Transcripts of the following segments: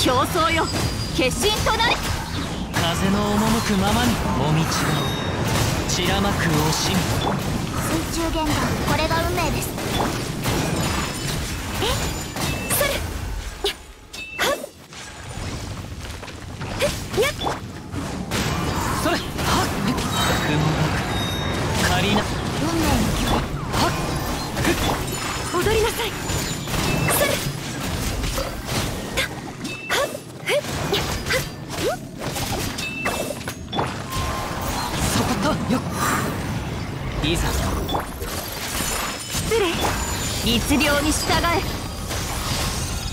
競争よ。決心となれ風の赴くままにもみちが散らまく惜しみ水中玄関。これが運命です。え？それ。はっ。えやっ。それはっ。雲が仮な運命の距離はっ。踊りなさい律令に従え。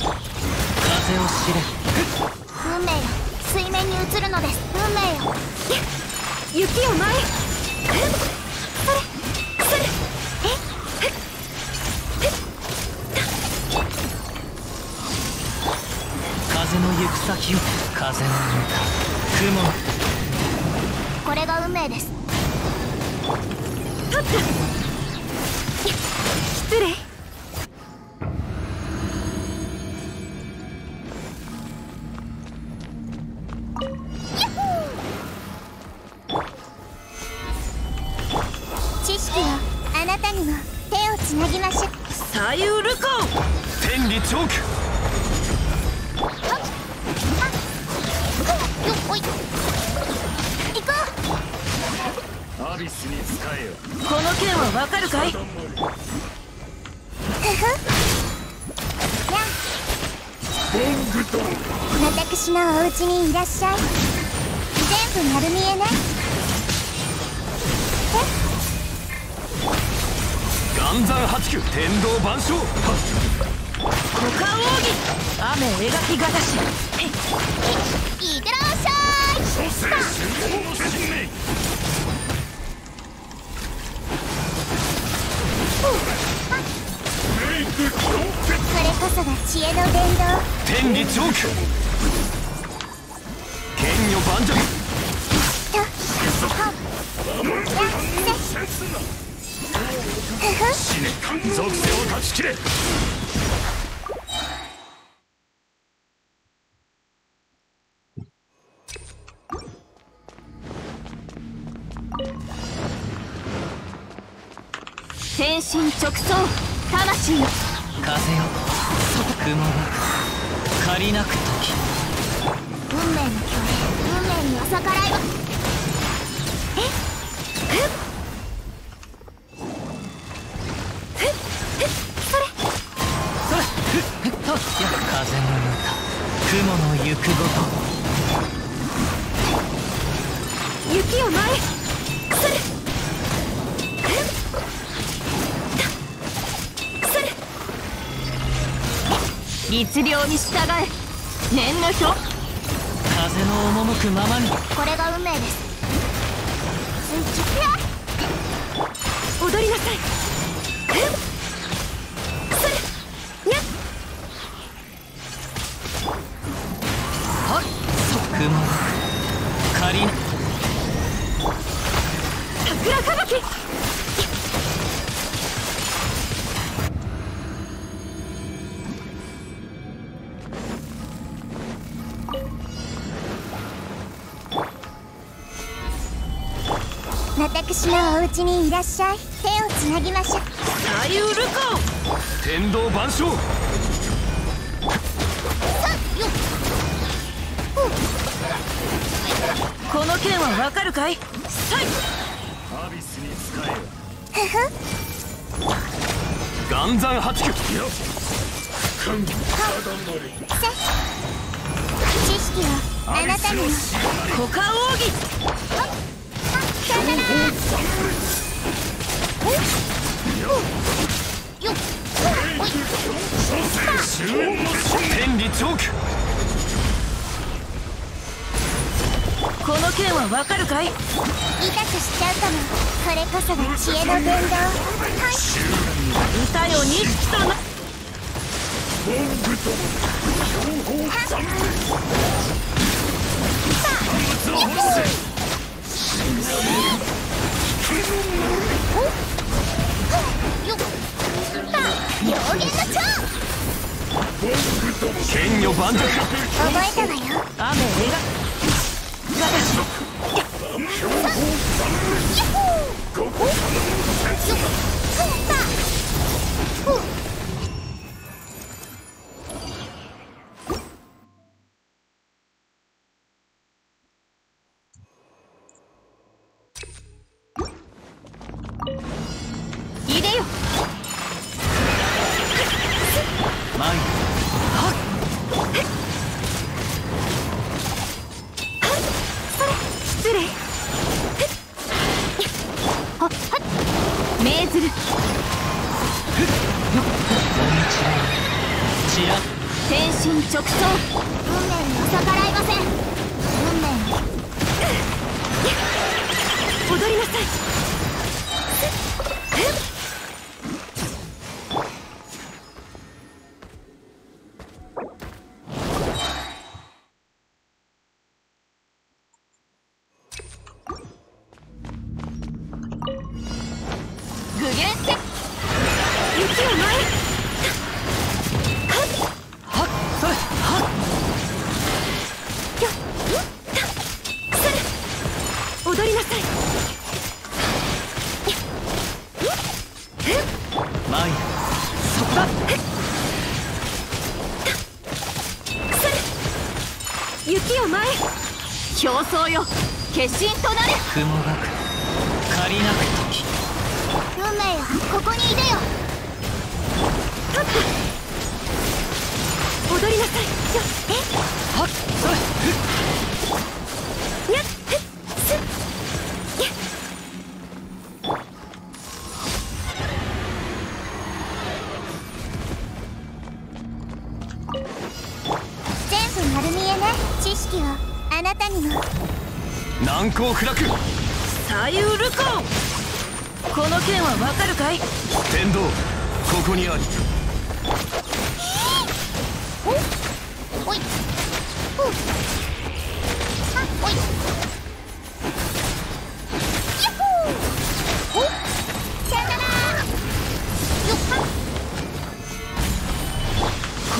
風を知れ。運命よ。水面に映るのです。運命よ。雪を前へえ？それ。それ。え？風の行く先を。風の歌雲。のこれが運命です。立った失礼つなぎまし。ょう左右ルコ天理チョークアビスに使えよ。この件はわかるかい？ふふ。や私のお家にいらっしゃい。全部丸見えね山八九天道万象。股間奥義雨描きがたし。えいってらっしゃい。これこそが知恵の伝道天理チョーク剣女盤石とはっ死ね。属性を断ち切れ。天心直送魂。よ風よ雲が借りなく時。運命の運命に朝からい。はそれ風の歌雲の行くごと雪を前へそれそれ律令に。従え念の表風の赴くままに。これが運命です。踊りなさい私のお家にいらっしゃい。手をつなぎましょう。天道万象。さよ。っこの件はわかるかい？さい。アビスに使えよ。ふふ。岩山八九。よせ知識をあなたにも。股間奥義さよならよっ天理チョークこの件はわかるかい？痛くしちゃうかもこれこそが知恵の伝道はい歌よにつきとなよっ両言の蝶剣女よ盤石覚えたわよ雨表層よ。化身となれ。雲がく。借りなく時運命よここにいでよ。踊りなさい。よはっそれ難攻不落左右ルコこの剣はわかるかい？天道ここにありおいおい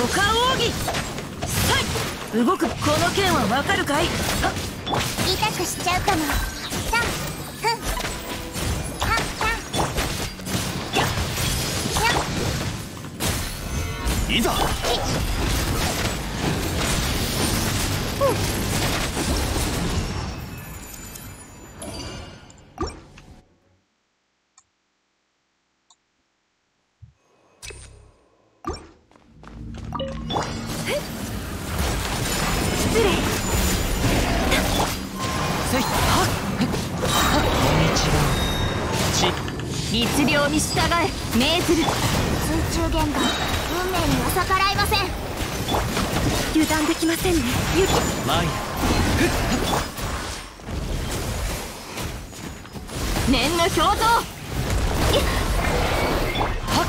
奥義動くこの剣はわかるかいいざ。ち律令に従え命ずる。水中言語運命には逆らいません。油断できませんね雪参る念の表情。はっ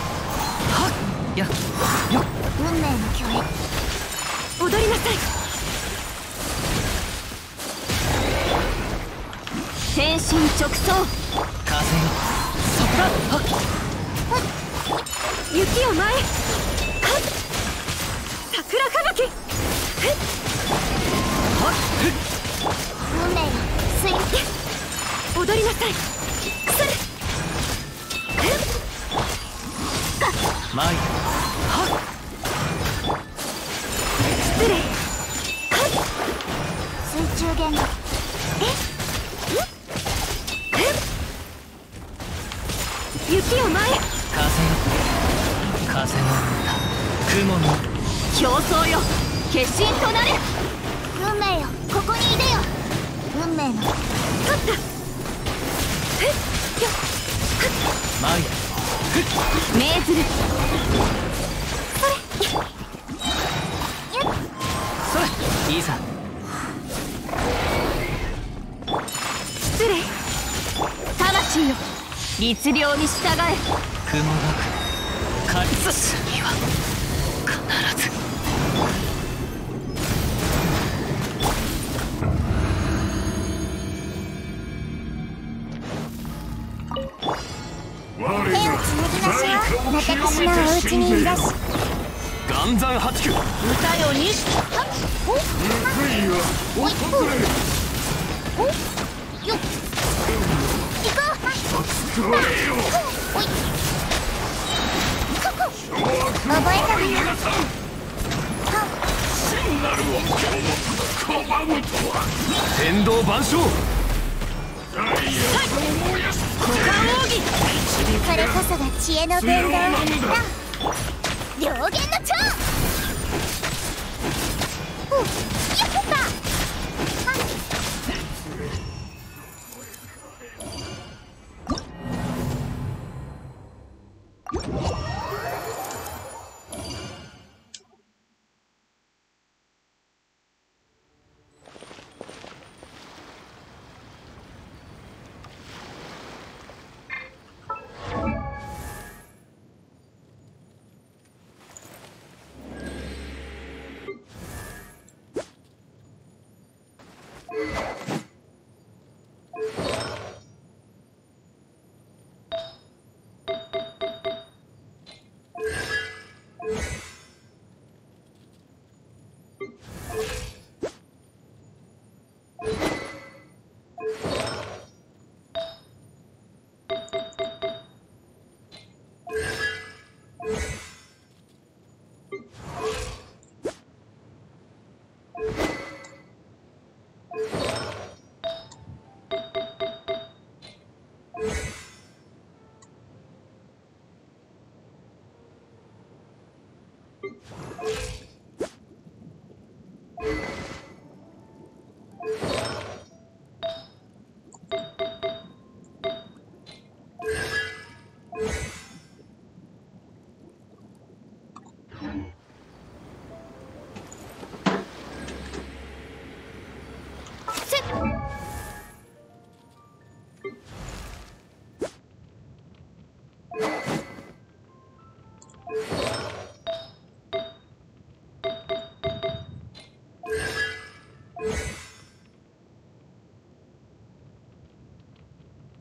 はっやよっ運命の巨栄踊りなさい。天心直送。風よそこだはっ雪を舞えっ？桜吹雪運命よ水踊りなさいそれ参るはっ失礼水中言語雪を舞え風よ風の歌雲の。表層よ。化身となれ。運命よ。ここにいでよ。運命の。立った。え？っよ参る命ずる。それ。いざ失礼。魂よ律令に従え。雲がく借り次は。必ず。手をつなぎましょう。私のお家にいらし。頑暗山八九。歌よにしおおいおおよ覚えたわよ真なるを拒むとは天道万象ダイヤと燃やす股間奥義これこそが知恵の伝道だ両言の長ふっやった